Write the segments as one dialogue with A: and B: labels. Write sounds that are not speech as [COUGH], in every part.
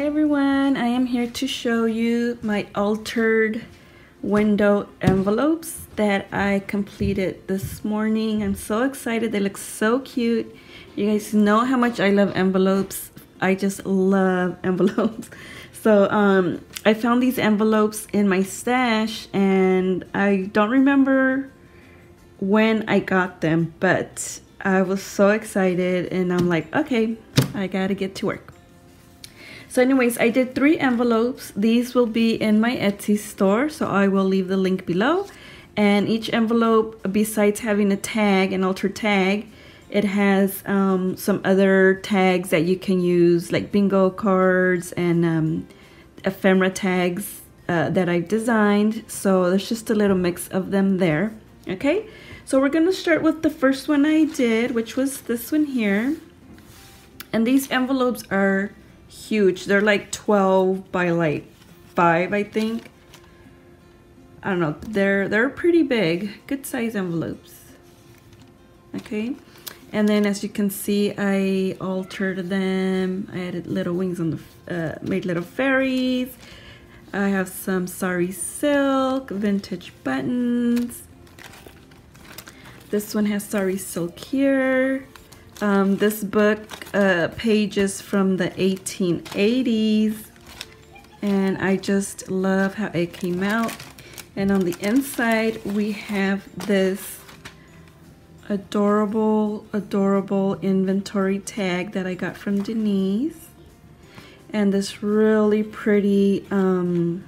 A: everyone, I am here to show you my altered window envelopes that I completed this morning. I'm so excited, they look so cute. You guys know how much I love envelopes. I just love [LAUGHS] envelopes. So um, I found these envelopes in my stash and I don't remember when I got them, but I was so excited and I'm like, okay, I gotta get to work. So anyways, I did three envelopes. These will be in my Etsy store, so I will leave the link below. And each envelope, besides having a tag, an altered tag, it has um, some other tags that you can use, like bingo cards and um, ephemera tags uh, that I've designed. So there's just a little mix of them there. Okay, so we're gonna start with the first one I did, which was this one here. And these envelopes are huge. They're like 12 by like 5, I think. I don't know. They're they're pretty big. Good size envelopes. Okay. And then as you can see, I altered them. I added little wings on the, uh, made little fairies. I have some sari silk, vintage buttons. This one has sari silk here. Um, this book uh, pages from the 1880s and I just love how it came out. And on the inside we have this adorable, adorable inventory tag that I got from Denise. And this really pretty, um,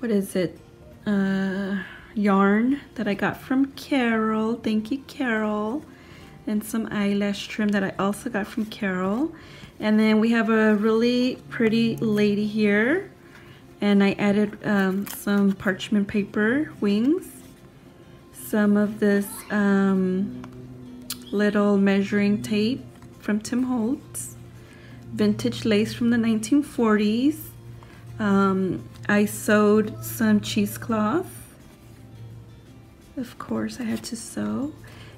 A: what is it? Uh, yarn that I got from Carol. Thank you, Carol and some eyelash trim that I also got from Carol. And then we have a really pretty lady here. And I added um, some parchment paper wings. Some of this um, little measuring tape from Tim Holtz. Vintage lace from the 1940s. Um, I sewed some cheesecloth. Of course, I had to sew.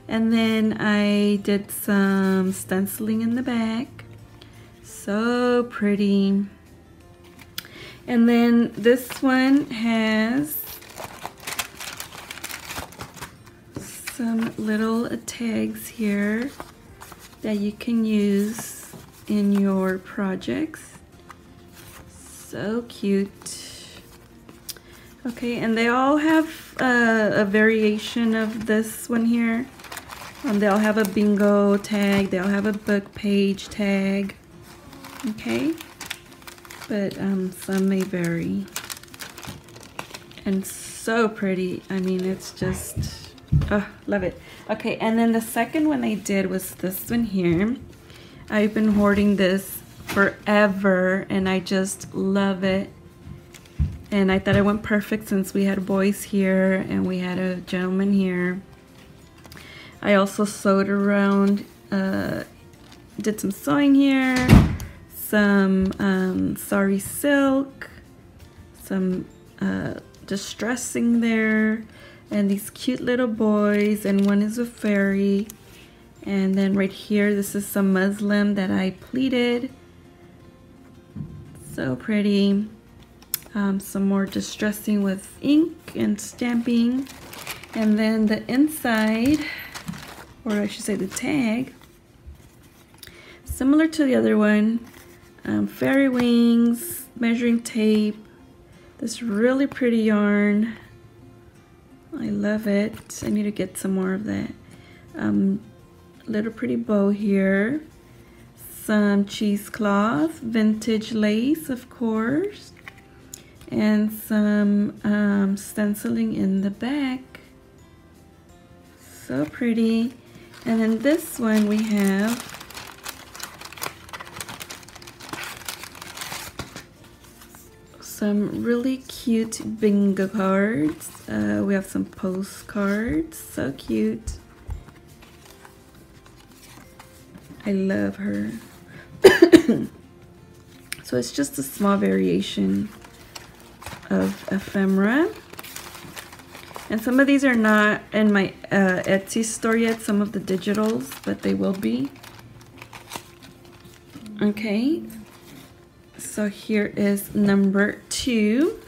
A: And then I did some stenciling in the back. So pretty. And then this one has some little tags here that you can use in your projects. So cute. Okay, and they all have uh, a variation of this one here. They'll have a bingo tag. They'll have a book page tag. Okay. But um, some may vary. And so pretty. I mean, it's just, oh, love it. Okay, and then the second one I did was this one here. I've been hoarding this forever and I just love it. And I thought it went perfect since we had boys here and we had a gentleman here. I also sewed around, uh, did some sewing here, some um, sari silk, some uh, distressing there, and these cute little boys, and one is a fairy. And then right here, this is some muslin that I pleated. So pretty. Um, some more distressing with ink and stamping. And then the inside or I should say the tag, similar to the other one, um, fairy wings, measuring tape, this really pretty yarn. I love it. I need to get some more of that. Um, little pretty bow here. Some cheesecloth, vintage lace, of course. And some um, stenciling in the back. So pretty. And then this one we have some really cute bingo cards. Uh, we have some postcards, so cute. I love her. [COUGHS] so it's just a small variation of ephemera. And some of these are not in my uh, Etsy store yet, some of the digitals, but they will be. Okay. So here is number two.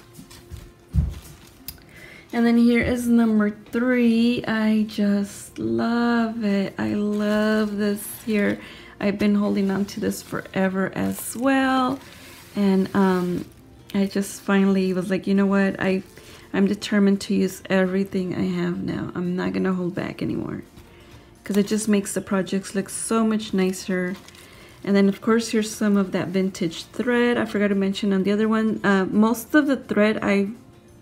A: And then here is number three. I just love it. I love this here. I've been holding on to this forever as well. And um, I just finally was like, you know what? I, I'm determined to use everything I have now. I'm not going to hold back anymore. Because it just makes the projects look so much nicer. And then of course here's some of that vintage thread. I forgot to mention on the other one. Uh, most of the thread I've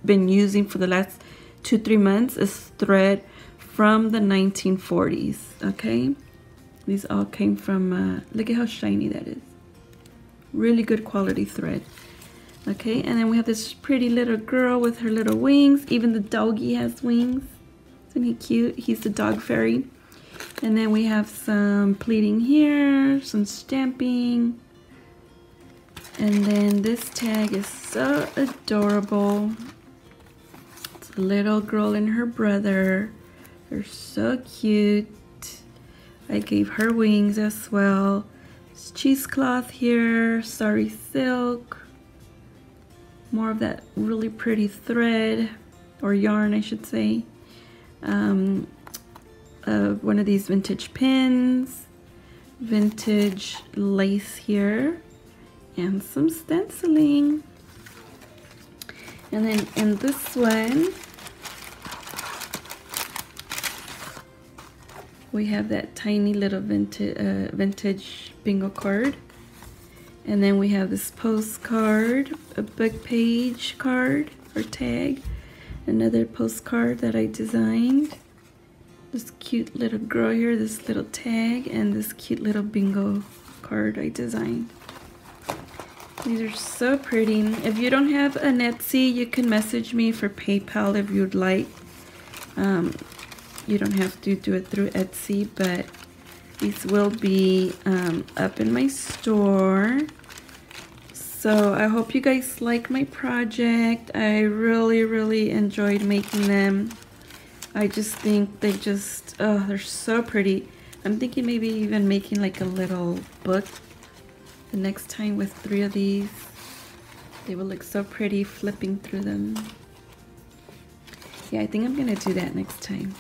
A: been using for the last two, three months is thread from the 1940s, okay? These all came from, uh, look at how shiny that is. Really good quality thread. Okay, and then we have this pretty little girl with her little wings. Even the doggy has wings. Isn't he cute? He's the dog fairy. And then we have some pleating here, some stamping. And then this tag is so adorable It's a little girl and her brother. They're so cute. I gave her wings as well. It's cheesecloth here, sari silk. More of that really pretty thread, or yarn I should say. Um, uh, one of these vintage pins, vintage lace here, and some stenciling. And then in this one, we have that tiny little vintage, uh, vintage bingo card. And then we have this postcard, a book page card or tag. Another postcard that I designed. This cute little girl here, this little tag, and this cute little bingo card I designed. These are so pretty. If you don't have an Etsy, you can message me for PayPal if you'd like. Um, you don't have to do it through Etsy, but these will be um, up in my store. So I hope you guys like my project. I really, really enjoyed making them. I just think they just, oh, they're so pretty. I'm thinking maybe even making like a little book the next time with three of these. They will look so pretty flipping through them. Yeah, I think I'm gonna do that next time.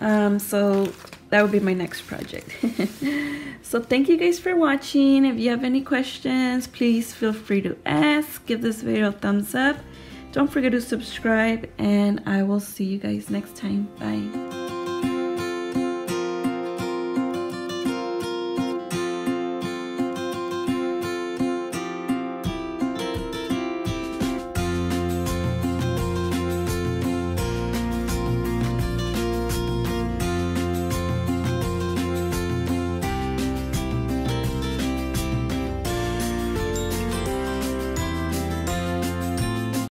A: Um, so that would be my next project. [LAUGHS] so thank you guys for watching. If you have any questions, please feel free to ask. Give this video a thumbs up. Don't forget to subscribe and I will see you guys next time. Bye.